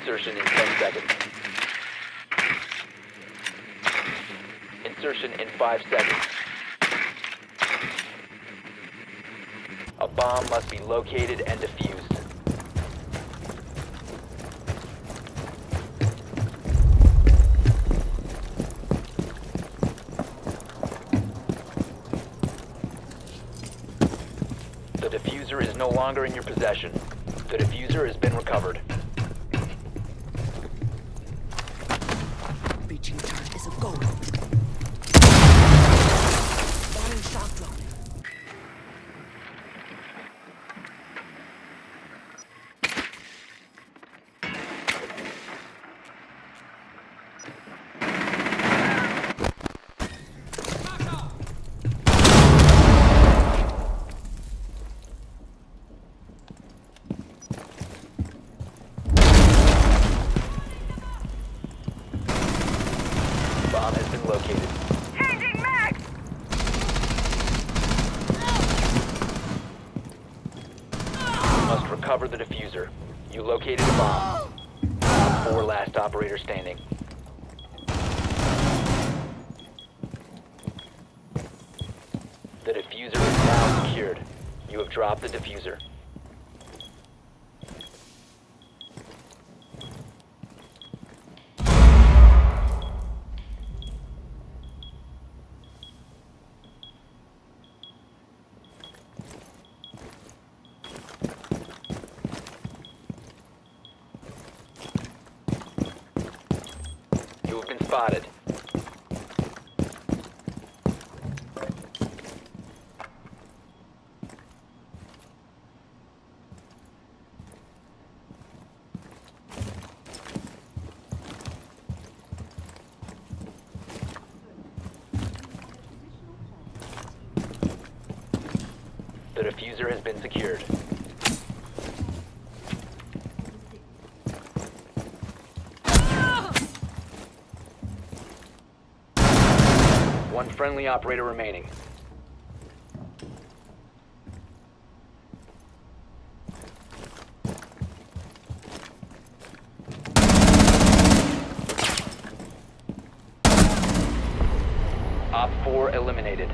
Insertion in 10 seconds. Insertion in 5 seconds. A bomb must be located and defused. The defuser is no longer in your possession. The defuser has been recovered. Breaching turret is a go. Firing shock drone. Bomb has been located. Changing mag! You must recover the defuser. You located a bomb. Four last operator standing. The defuser is now secured. You have dropped the defuser. Spotted. The defuser has been secured. One friendly operator remaining. Op 4 eliminated.